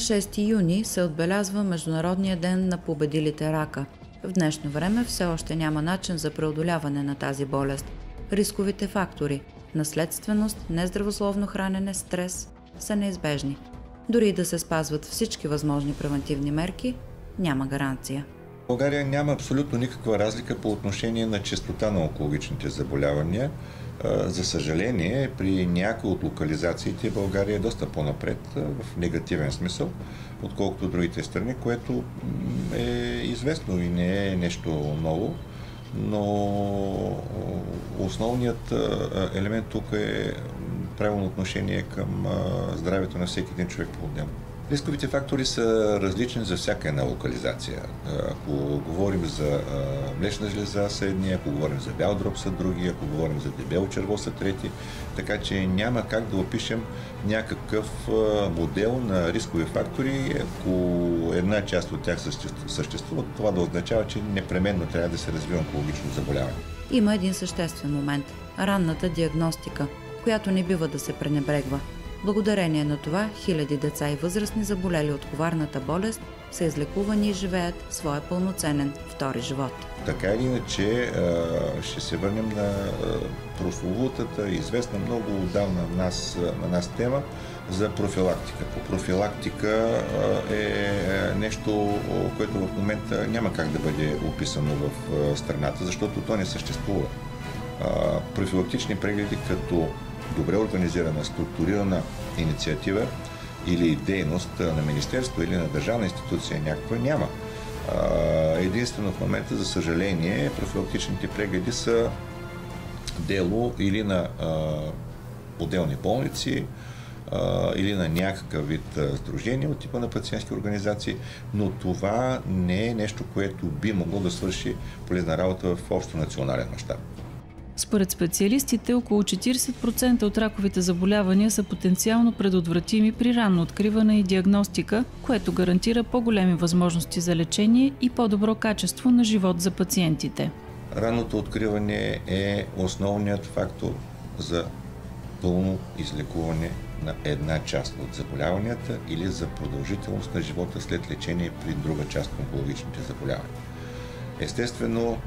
На 6 юни се отбелязва Международния ден на победилите рака. В днешно време все още няма начин за преодоляване на тази болест. Рисковите фактори – наследственост, нездравословно хранене, стрес – са неизбежни. Дори да се спазват всички възможни превентивни мерки, няма гаранция. В България няма абсолютно никаква разлика по отношение на частота на онкологичните заболявания. За съжаление, при някои от локализациите България е доста по-напред в негативен смисъл, отколкото другите страни, което е известно и не е нещо ново. Но основният елемент тук е правилно отношение към здравето на всеки един човек по-отделно. Рисковите фактори са различни за всяка една локализация. Ако говорим за млечна жлеза са едни, ако говорим за бял дроб са други, ако говорим за дебело черво са трети, така че няма как да опишем някакъв модел на рискови фактори. Ако една част от тях съществува, това да означава, че непременно трябва да се развива онкологично заболяване. Има един съществен момент – ранната диагностика, която не бива да се пренебрегва. Благодарение на това хиляди деца и възрастни заболели от коварната болест са излекувани и живеят своя пълноценен втори живот. Така или иначе ще се върнем на прословутата, известна много отдавна на нас, на нас тема за профилактика. По профилактика е нещо, което в момента няма как да бъде описано в страната, защото то не съществува. Профилактични прегледи като добре организирана, структурирана инициатива или дейност на Министерство или на държавна институция някаква няма. Единствено в момента, за съжаление, профилактичните прегледи са дело или на отделни болници, или на някакъв вид сдружение от типа на пациентски организации, но това не е нещо, което би могло да свърши полезна работа в общо национален мащаб. Според специалистите, около 40% от раковите заболявания са потенциално предотвратими при ранно откриване и диагностика, което гарантира по-големи възможности за лечение и по-добро качество на живот за пациентите. Ранното откриване е основният фактор за пълно излекуване на една част от заболяванията или за продължителност на живота след лечение при друга част от онкологичните заболявания. Естествено,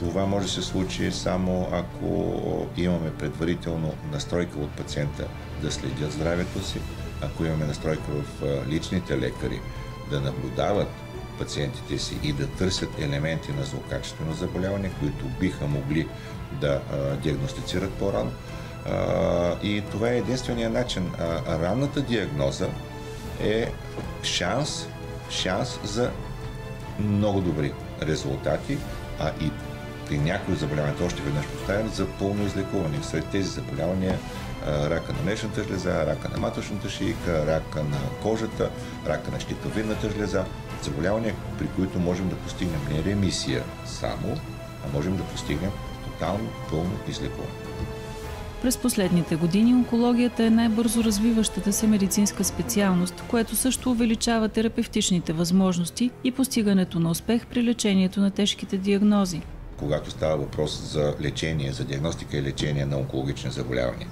това може да се случи само ако имаме предварително настройка от пациента да следят здравето си, ако имаме настройка в личните лекари да наблюдават пациентите си и да търсят елементи на злокачествено заболяване, които биха могли да диагностицират по-рано. И това е единствения начин. Ранната диагноза е шанс, шанс за много добри резултати, а и при някои заболявания, още веднъж поставям, за пълно излекуване. Сред тези заболявания рака на млечната жлеза, рака на маточната шийка, рака на кожата, рака на щитовидната жлеза. Заболявания, при които можем да постигнем не ремисия само, а можем да постигнем тотално пълно излекуване. През последните години онкологията е най-бързо развиващата се медицинска специалност, което също увеличава терапевтичните възможности и постигането на успех при лечението на тежките диагнози когато става въпрос за лечение, за диагностика и лечение на онкологични заболявания.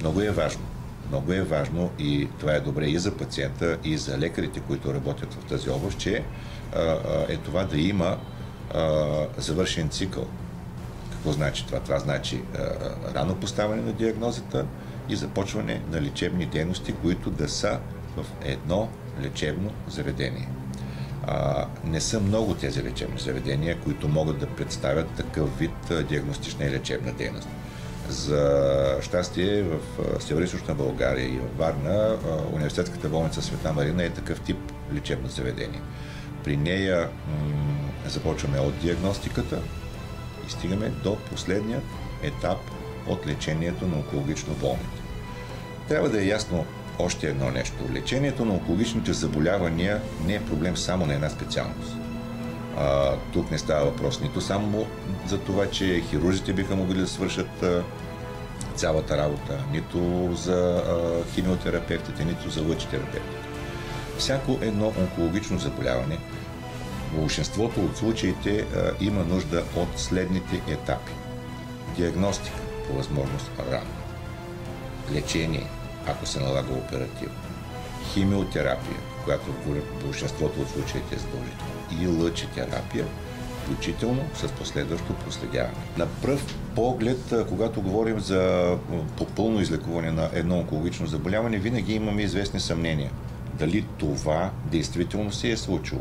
Много е важно. Много е важно и това е добре и за пациента, и за лекарите, които работят в тази област, че е това да има завършен цикъл. Какво значи това? Това значи рано поставяне на диагнозата и започване на лечебни дейности, които да са в едно лечебно заведение. А, не са много тези лечебни заведения, които могат да представят такъв вид диагностична и лечебна дейност. За щастие в Северо-Источна България и в Варна университетската болница Света Марина е такъв тип лечебно заведение. При нея м- започваме от диагностиката и стигаме до последния етап от лечението на онкологично болните. Трябва да е ясно още едно нещо. Лечението на онкологичните заболявания не е проблем само на една специалност. А, тук не става въпрос нито само за това, че хирурзите биха могли да свършат а, цялата работа, нито за а, химиотерапевтите, нито за лъчетерапевтите. Всяко едно онкологично заболяване, большинството от случаите а, има нужда от следните етапи. Диагностика, по възможност рано. Лечение, ако се налага оперативно. химиотерапия, която в большинството от случаите е задължителна, и лъчетерапия, включително с последващо проследяване. На пръв поглед, когато говорим за попълно излекуване на едно онкологично заболяване, винаги имаме известни съмнения. Дали това действително се е случило.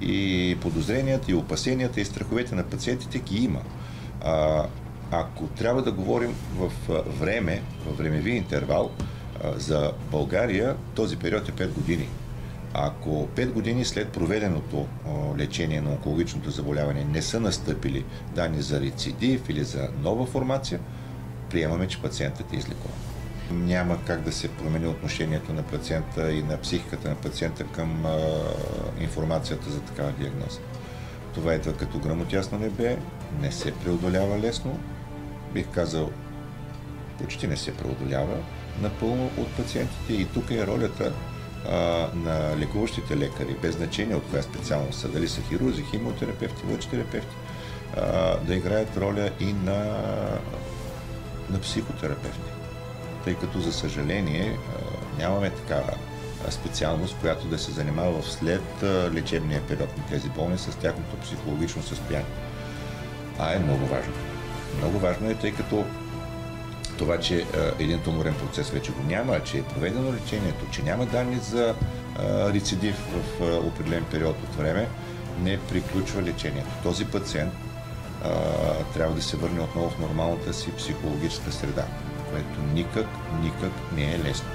И подозренията, и опасенията, и страховете на пациентите ги има. А, ако трябва да говорим в време, в времеви интервал, за България този период е 5 години. Ако 5 години след проведеното лечение на онкологичното заболяване не са настъпили данни за рецидив или за нова формация, приемаме, че пациентът е излекуван. Няма как да се промени отношението на пациента и на психиката на пациента към а, информацията за такава диагноза. Това е като грамотясно небе, не се преодолява лесно, бих казал, почти не се преодолява напълно от пациентите и тук е ролята а, на лекуващите лекари, без значение от коя специалност са, дали са хирурзи, химиотерапевти, лъчетерапевти, а, да играят роля и на, на психотерапевти. Тъй като, за съжаление, а, нямаме такава специалност, която да се занимава след лечебния период на тези болни с тяхното психологично състояние. А е много важно. Много важно е, тъй като това, че един туморен процес вече го няма, че е проведено лечението, че няма данни за рецидив в определен период от време, не приключва лечението. Този пациент а, трябва да се върне отново в нормалната си психологическа среда, което никак, никак не е лесно.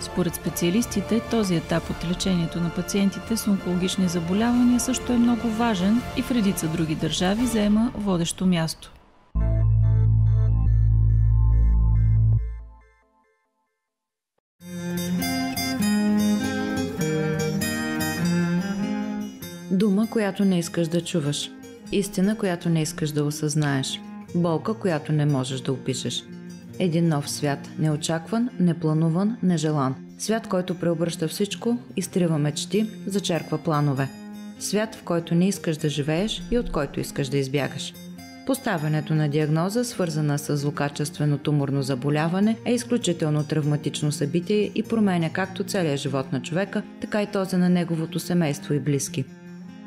Според специалистите, този етап от лечението на пациентите с онкологични заболявания също е много важен и в редица други държави заема водещо място. Която не искаш да чуваш. Истина, която не искаш да осъзнаеш. Болка, която не можеш да опишеш. Един нов свят, неочакван, неплануван, нежелан. Свят, който преобръща всичко, изтрива мечти, зачерква планове. Свят, в който не искаш да живееш и от който искаш да избягаш. Поставянето на диагноза, свързана с злокачествено туморно заболяване, е изключително травматично събитие и променя както целия живот на човека, така и този на неговото семейство и близки –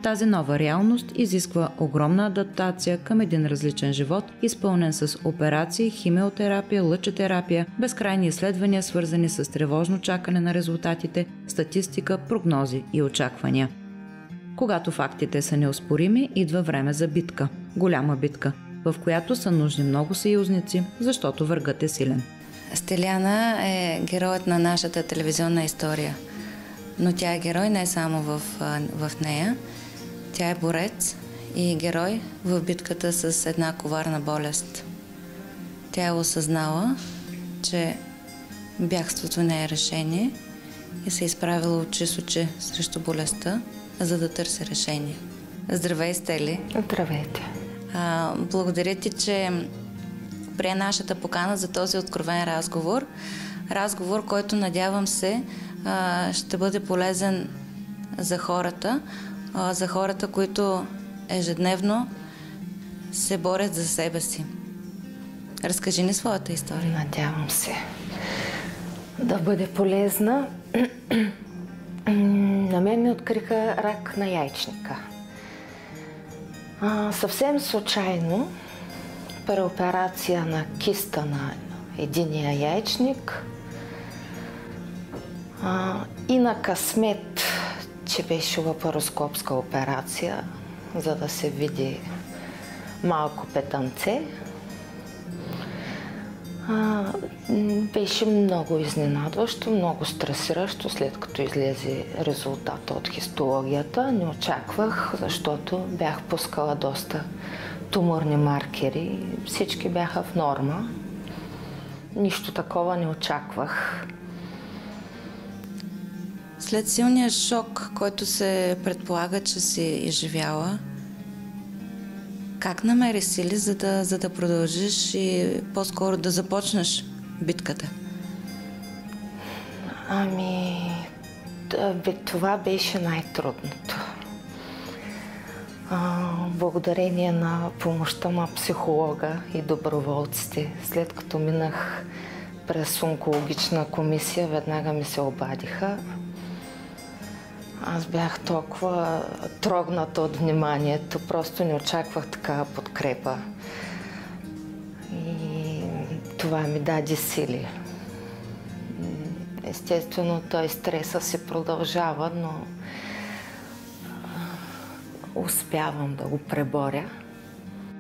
тази нова реалност изисква огромна адаптация към един различен живот, изпълнен с операции, химиотерапия, лъчетерапия, безкрайни изследвания, свързани с тревожно чакане на резултатите, статистика, прогнози и очаквания. Когато фактите са неоспорими, идва време за битка. Голяма битка, в която са нужни много съюзници, защото въргът е силен. Стеляна е героят на нашата телевизионна история. Но тя е герой не само в, в нея. Тя е борец и герой в битката с една коварна болест. Тя е осъзнала, че бягството не е решение и се е изправила очи с очи срещу болестта, за да търси решение. Здравей, Стели! Здравейте! А, благодаря ти, че прие нашата покана за този откровен разговор. Разговор, който надявам се ще бъде полезен за хората, а, за хората, които ежедневно се борят за себе си. Разкажи ни своята история. Надявам се да бъде полезна. На мен ми откриха рак на яйчника. А, съвсем случайно, при операция на киста на единия яйчник а, и на късмет че беше лапароскопска операция, за да се види малко петънце. А, беше много изненадващо, много стресиращо, след като излезе резултата от хистологията. Не очаквах, защото бях пускала доста туморни маркери. Всички бяха в норма. Нищо такова не очаквах. След силния шок, който се предполага, че си изживяла, как намери сили, за да, за да продължиш и по-скоро да започнеш битката? Ами, това беше най-трудното. благодарение на помощта на психолога и доброволците, след като минах през онкологична комисия, веднага ми се обадиха Аз бях толкова трогната от вниманието, просто не очаквах такава подкрепа. И това ми даде сили. Естествено, той стреса се продължава, но успявам да го преборя.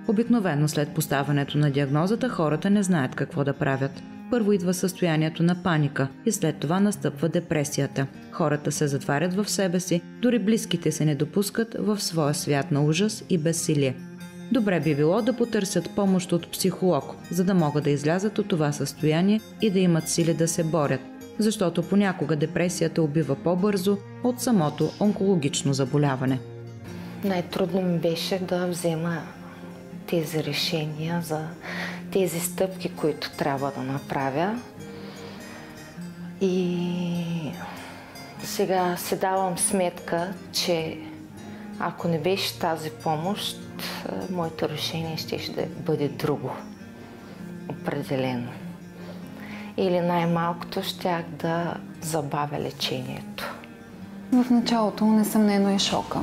Обикновено след поставянето на диагнозата хората не знаят какво да правят. Първо идва състоянието на паника и след това настъпва депресията. Хората се затварят в себе си, дори близките се не допускат в своя свят на ужас и безсилие. Добре би било да потърсят помощ от психолог, за да могат да излязат от това състояние и да имат сили да се борят, защото понякога депресията убива по-бързо от самото онкологично заболяване. Най-трудно ми беше да взема тези решения за тези стъпки, които трябва да направя. И сега се давам сметка, че ако не беше тази помощ, моето решение ще, да бъде друго. Определено. Или най-малкото щях да забавя лечението. В началото несъмнено е шока.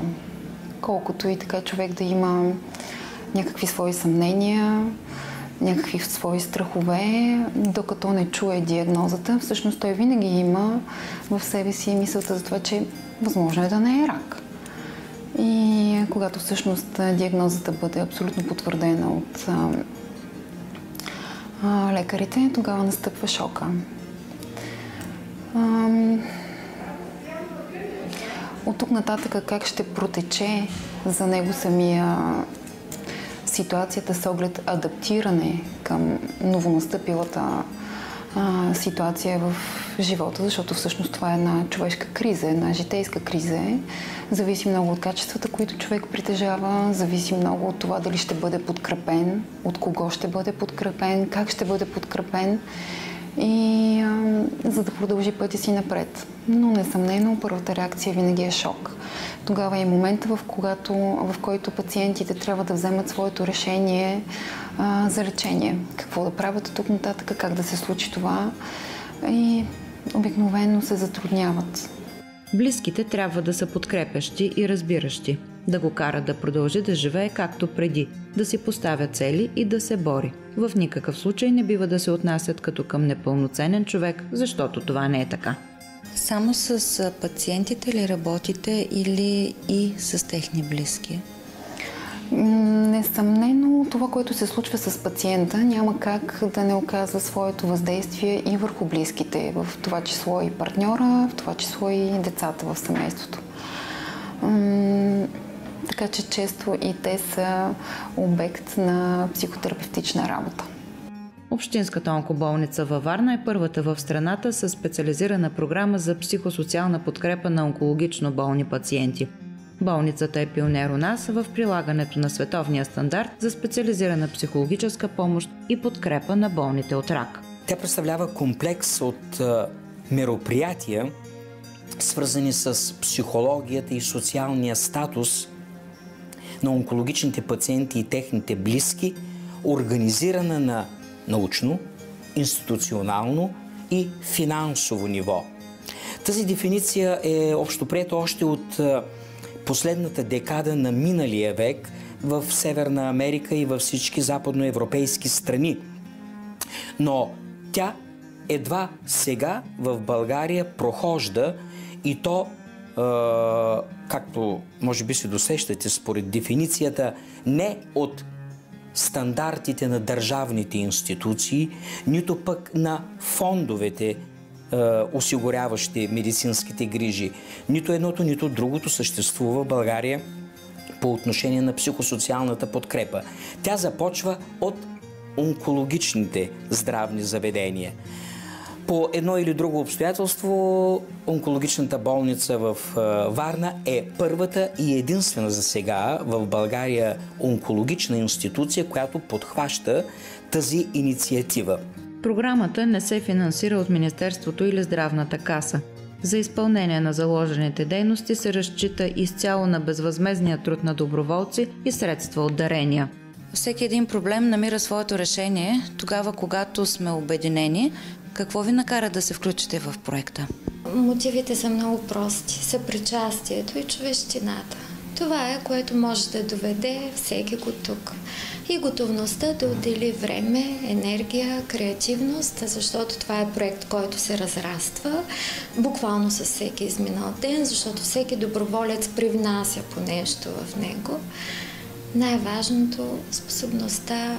Колкото и така човек да има някакви свои съмнения, някакви свои страхове, докато не чуе диагнозата. Всъщност той винаги има в себе си мисълта за това, че възможно е да не е рак. И когато всъщност диагнозата бъде абсолютно потвърдена от а, а, лекарите, тогава настъпва шока. А, от тук нататък как ще протече за него самия ситуацията с оглед адаптиране към новонастъпилата а, ситуация в живота, защото всъщност това е една човешка криза, една житейска криза. Зависи много от качествата, които човек притежава, зависи много от това дали ще бъде подкрепен, от кого ще бъде подкрепен, как ще бъде подкрепен и а, за да продължи пътя си напред. Но несъмнено първата реакция винаги е шок. Тогава е момента, в, когато, в който пациентите трябва да вземат своето решение а, за лечение. Какво да правят от тук нататък, как да се случи това и обикновено се затрудняват. Близките трябва да са подкрепящи и разбиращи, да го карат да продължи да живее както преди, да си поставя цели и да се бори. В никакъв случай не бива да се отнасят като към непълноценен човек, защото това не е така. Само с пациентите ли работите или и с техни близки? Несъмнено, това, което се случва с пациента, няма как да не оказва своето въздействие и върху близките, в това число и партньора, в това число и децата в семейството. Така че често и те са обект на психотерапевтична работа. Общинската онкоболница във Варна е първата в страната с специализирана програма за психосоциална подкрепа на онкологично болни пациенти. Болницата е пионер у нас в прилагането на световния стандарт за специализирана психологическа помощ и подкрепа на болните от рак. Тя представлява комплекс от мероприятия, свързани с психологията и социалния статус на онкологичните пациенти и техните близки, организирана на научно, институционално и финансово ниво. Тази дефиниция е общоприета още от последната декада на миналия век в Северна Америка и във всички западноевропейски страни. Но тя едва сега в България прохожда и то, както може би се досещате според дефиницията, не от стандартите на държавните институции, нито пък на фондовете, осигуряващи медицинските грижи. Нито едното, нито другото съществува в България по отношение на психосоциалната подкрепа. Тя започва от онкологичните здравни заведения. По едно или друго обстоятелство, онкологичната болница в Варна е първата и единствена за сега в България онкологична институция, която подхваща тази инициатива. Програмата не се финансира от Министерството или Здравната каса. За изпълнение на заложените дейности се разчита изцяло на безвъзмезния труд на доброволци и средства от дарения. Всеки един проблем намира своето решение тогава, когато сме обединени, какво ви накара да се включите в проекта? Мотивите са много прости. Съпричастието и човещината. Това е, което може да доведе всеки го тук. И готовността да отдели време, енергия, креативност, защото това е проект, който се разраства буквално с всеки изминал ден, защото всеки доброволец привнася по нещо в него. Най-важното – способността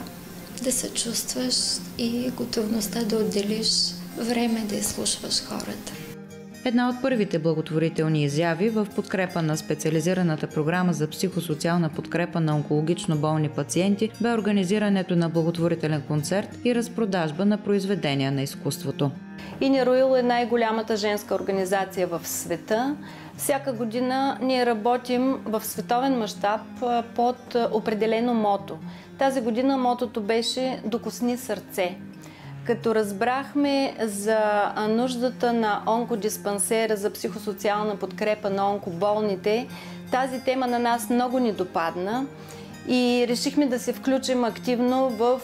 да се чувстваш и готовността да отделиш време да изслушваш хората. Една от първите благотворителни изяви в подкрепа на специализираната програма за психосоциална подкрепа на онкологично болни пациенти бе организирането на благотворителен концерт и разпродажба на произведения на изкуството. Ини Руил е най-голямата женска организация в света. Всяка година ние работим в световен мащаб под определено мото. Тази година мотото беше Докосни сърце. Като разбрахме за нуждата на онкодиспансера за психосоциална подкрепа на онкоболните, тази тема на нас много ни допадна и решихме да се включим активно в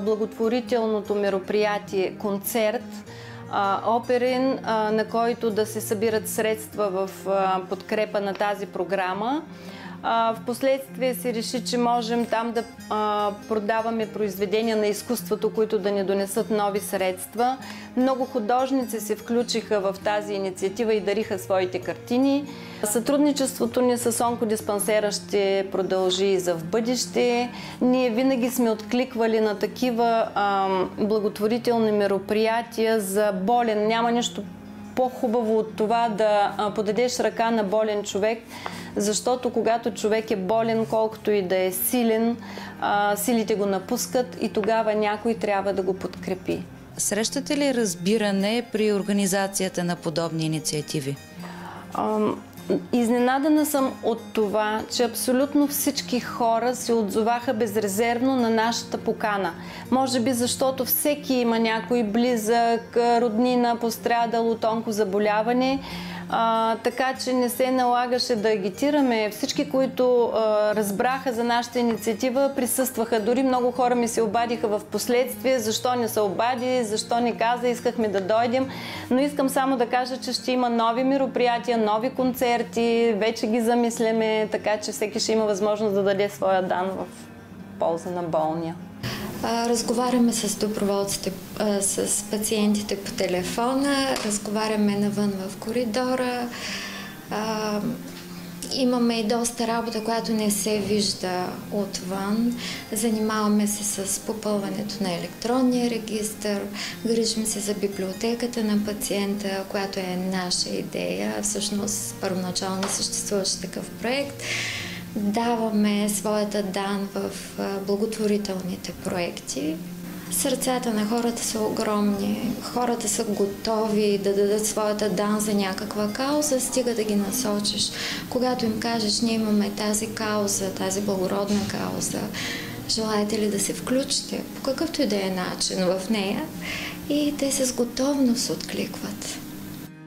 благотворителното мероприятие концерт, оперен, на който да се събират средства в подкрепа на тази програма. Впоследствие се реши, че можем там да продаваме произведения на изкуството, които да ни донесат нови средства. Много художници се включиха в тази инициатива и дариха своите картини. Сътрудничеството ни с онкодиспансера ще продължи и за в бъдеще. Ние винаги сме откликвали на такива благотворителни мероприятия за болен. Няма нищо по-хубаво от това да подадеш ръка на болен човек, защото когато човек е болен, колкото и да е силен, силите го напускат и тогава някой трябва да го подкрепи. Срещате ли разбиране при организацията на подобни инициативи? Изненадана съм от това, че абсолютно всички хора се отзоваха безрезервно на нашата покана. Може би защото всеки има някой близък, роднина, пострадал от онкозаболяване, а, така че не се налагаше да агитираме. Всички, които а, разбраха за нашата инициатива, присъстваха. Дори много хора ми се обадиха в последствие, защо не се обади, защо не каза, искахме да дойдем. Но искам само да кажа, че ще има нови мероприятия, нови концерти, вече ги замисляме, така че всеки ще има възможност да даде своя дан в полза на болния. Разговаряме с доброволците, с пациентите по телефона, разговаряме навън в коридора. Имаме и доста работа, която не се вижда отвън. Занимаваме се с попълването на електронния регистр, грижим се за библиотеката на пациента, която е наша идея. Всъщност, първоначално не съществуваше такъв проект даваме своята дан в благотворителните проекти. Сърцата на хората са огромни. Хората са готови да дадат своята дан за някаква кауза, стига да ги насочиш. Когато им кажеш, ние имаме тази кауза, тази благородна кауза, желаете ли да се включите по какъвто и да е начин в нея и те с готовност откликват.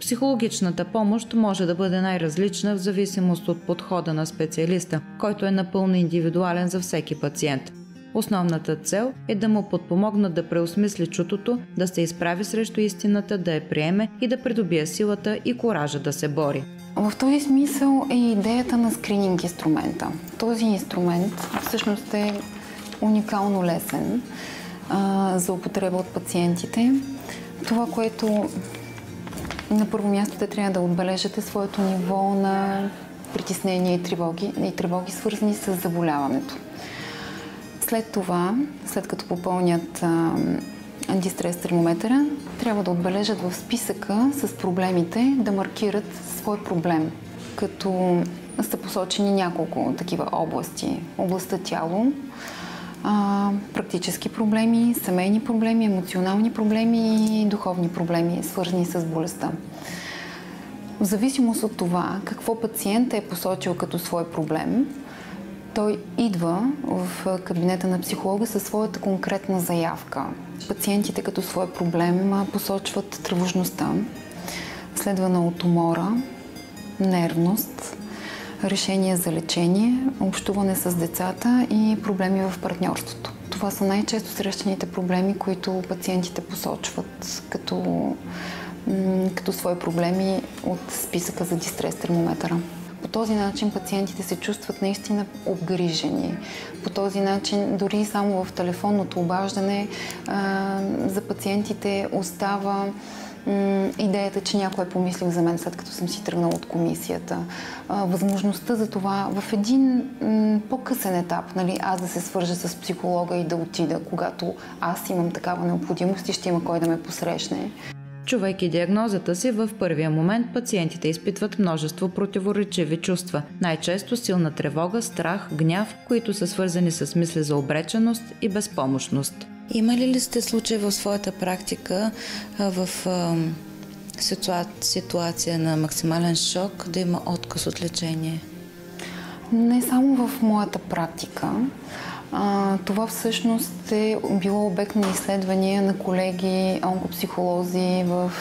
Психологичната помощ може да бъде най-различна в зависимост от подхода на специалиста, който е напълно индивидуален за всеки пациент. Основната цел е да му подпомогнат да преосмисли чутото, да се изправи срещу истината, да я приеме и да придобие силата и коража да се бори. В този смисъл е идеята на скрининг инструмента. Този инструмент всъщност е уникално лесен а, за употреба от пациентите. Това, което на първо място те трябва да отбележате своето ниво на притеснение и тревоги, и тревоги свързани с заболяването. След това, след като попълнят антистрес термометъра, трябва да отбележат в списъка с проблемите да маркират свой проблем, като са посочени няколко такива области. Областта тяло, практически проблеми, семейни проблеми, емоционални проблеми и духовни проблеми, свързани с болестта. В зависимост от това какво пациент е посочил като свой проблем, той идва в кабинета на психолога със своята конкретна заявка. Пациентите като свой проблем посочват тревожността, следвана от умора, нервност, решение за лечение, общуване с децата и проблеми в партньорството. Това са най-често срещаните проблеми, които пациентите посочват като като свои проблеми от списъка за дистрес термометъра. По този начин пациентите се чувстват наистина обгрижени. По този начин, дори само в телефонното обаждане, за пациентите остава идеята, че някой е помислил за мен след като съм си тръгнала от комисията. възможността за това в един по-късен етап, нали, аз да се свържа с психолога и да отида, когато аз имам такава необходимост и ще има кой да ме посрещне. Чувайки диагнозата си, в първия момент пациентите изпитват множество противоречиви чувства. Най-често силна тревога, страх, гняв, които са свързани с мисли за обреченост и безпомощност. Имали ли сте случай в своята практика в ситуация на максимален шок да има отказ от лечение? Не само в моята практика. Това всъщност е било обект на изследвания на колеги онкопсихолози в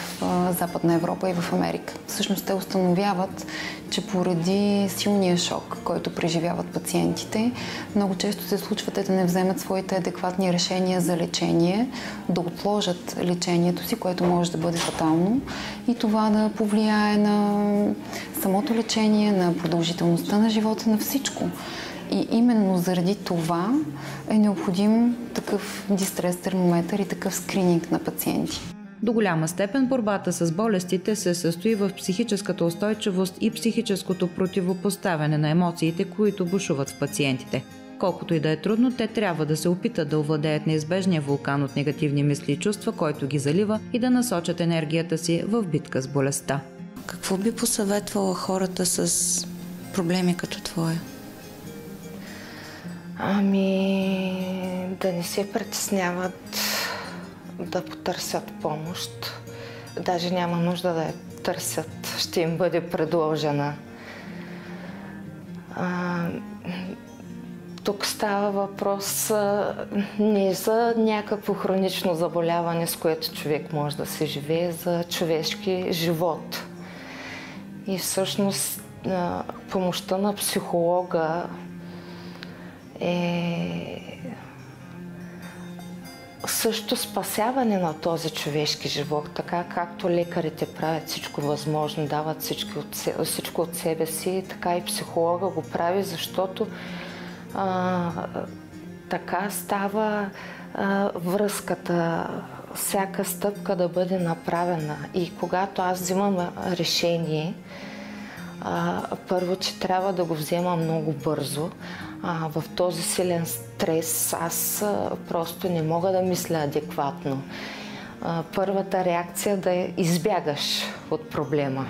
Западна Европа и в Америка. Всъщност те установяват, че поради силния шок, който преживяват пациентите, много често се случва да не вземат своите адекватни решения за лечение, да отложат лечението си, което може да бъде фатално и това да повлияе на самото лечение, на продължителността на живота, на всичко. И именно заради това е необходим такъв дистрес термометър и такъв скрининг на пациенти. До голяма степен борбата с болестите се състои в психическата устойчивост и психическото противопоставяне на емоциите, които бушуват в пациентите. Колкото и да е трудно, те трябва да се опитат да овладеят неизбежния вулкан от негативни мисли и чувства, който ги залива и да насочат енергията си в битка с болестта. Какво би посъветвала хората с проблеми като твоя? Ами, да не се притесняват да потърсят помощ. Даже няма нужда да я търсят, ще им бъде предложена. А, тук става въпрос а, не за някакво хронично заболяване, с което човек може да се живее, за човешки живот. И всъщност а, помощта на психолога е също спасяване на този човешки живот, така както лекарите правят всичко възможно, дават всичко от, всичко от себе си, така и психолога го прави, защото а, така става а, връзката, всяка стъпка да бъде направена. И когато аз взимам решение, първо, че трябва да го взема много бързо, а, в този силен стрес аз а, просто не мога да мисля адекватно. А, първата реакция да избягаш от проблема.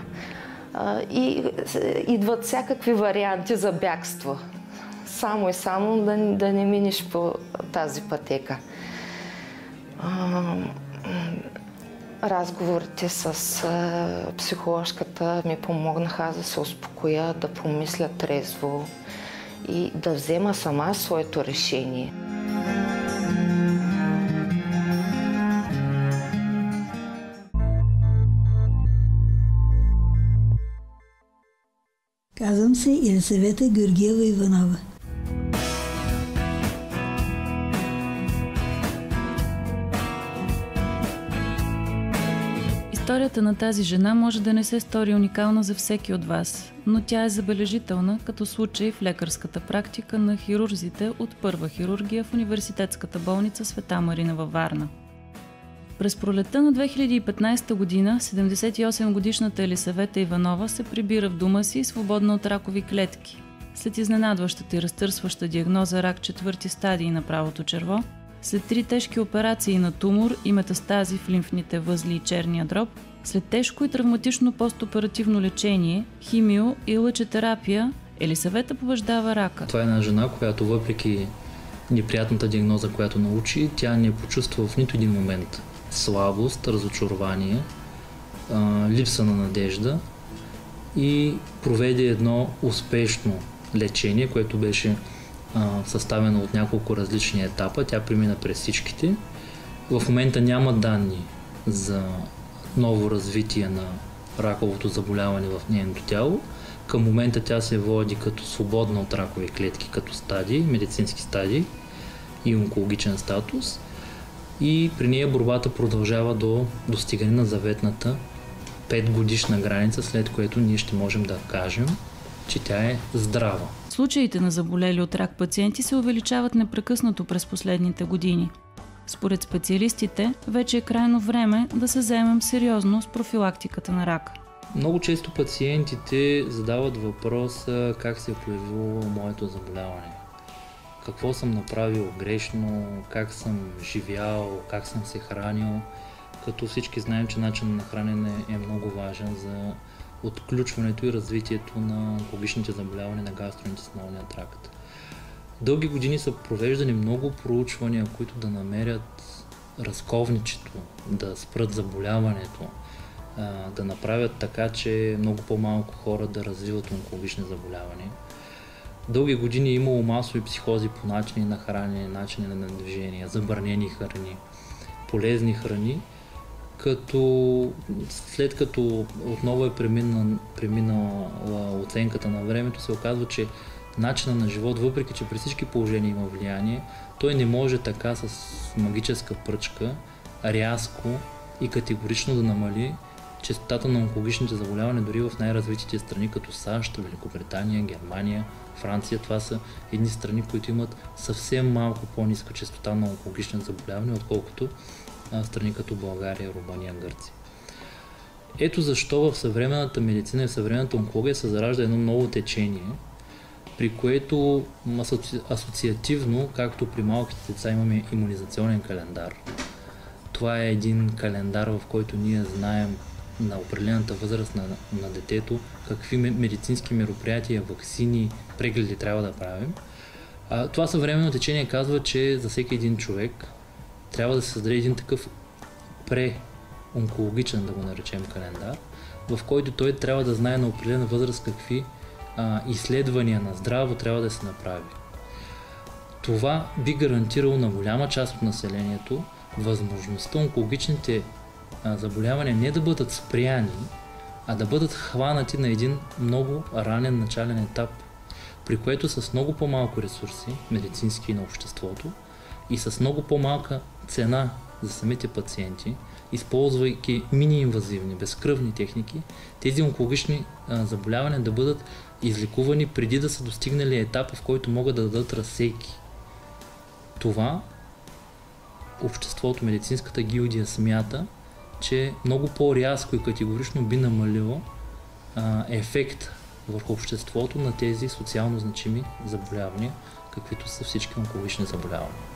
А, и идват всякакви варианти за бягство. Само и само да, да не минеш по тази пътека. А, разговорите с психоложката ми помогнаха да се успокоя, да помисля трезво, и да взема сама своето решение. Казвам се Елисавета Георгиева Иванова. Историята на тази жена може да не се стори уникална за всеки от вас, но тя е забележителна като случай в лекарската практика на хирурзите от първа хирургия в университетската болница Света Марина във Варна. През пролетта на 2015 година 78-годишната Елисавета Иванова се прибира в дома си свободна от ракови клетки. След изненадващата и разтърсваща диагноза рак четвърти стадии на правото черво, след три тежки операции на тумор и метастази в лимфните възли и черния дроб, след тежко и травматично постоперативно лечение, химио и лъчетерапия, Елисавета побеждава рака. Това е една жена, която въпреки неприятната диагноза, която научи, тя не почувства в нито един момент слабост, разочарование, липса на надежда и проведе едно успешно лечение, което беше съставена от няколко различни етапа. Тя премина през всичките. В момента няма данни за ново развитие на раковото заболяване в нейното тяло. Към момента тя се води като свободна от ракови клетки, като стадии, медицински стадии и онкологичен статус. И при нея борбата продължава до достигане на заветната 5 годишна граница, след което ние ще можем да кажем, че тя е здрава. Случаите на заболели от рак пациенти се увеличават непрекъснато през последните години. Според специалистите, вече е крайно време да се заемем сериозно с профилактиката на рак. Много често пациентите задават въпроса как се е появило моето заболяване. Какво съм направил грешно, как съм живял, как съм се хранил. Като всички знаем, че начин на хранене е много важен за отключването и развитието на онкологичните заболявания на гастроинтестиналния тракт. Дълги години са провеждани много проучвания, които да намерят разковничето, да спрат заболяването, да направят така, че много по-малко хора да развиват онкологични заболявания. Дълги години е имало масови психози по начини на хранене, начини на движение, забранени храни, полезни храни, като след като отново е преминала, преминала оценката на времето, се оказва, че начина на живот, въпреки че при всички положения има влияние, той не може така с магическа пръчка рязко и категорично да намали частотата на онкологичните заболявания дори в най-развитите страни, като САЩ, Великобритания, Германия, Франция. Това са едни страни, които имат съвсем малко по-ниска частота на онкологични заболявания, отколкото страни като България, Румъния, Гърция. Ето защо в съвременната медицина и в съвременната онкология се заражда едно ново течение, при което асоци... асоциативно, както при малките деца имаме иммунизационен календар. Това е един календар, в който ние знаем на определената възраст на, на детето какви медицински мероприятия, вакцини, прегледи трябва да правим. А, това съвременно течение казва, че за всеки един човек трябва да се създаде един такъв пре-онкологичен, да го наречем, календар, в който той трябва да знае на определена възраст какви а, изследвания на здраво трябва да се направи. Това би гарантирало на голяма част от населението възможността онкологичните а, заболявания не да бъдат спряни, а да бъдат хванати на един много ранен начален етап, при което с много по-малко ресурси, медицински и на обществото, и с много по-малка цена за самите пациенти, използвайки мини-инвазивни, безкръвни техники, тези онкологични заболявания да бъдат излекувани преди да са достигнали етапа, в който могат да дадат разсейки. Това обществото, медицинската гилдия смята, че много по-рязко и категорично би намалило а, ефект върху обществото на тези социално значими заболявания, каквито са всички онкологични заболявания.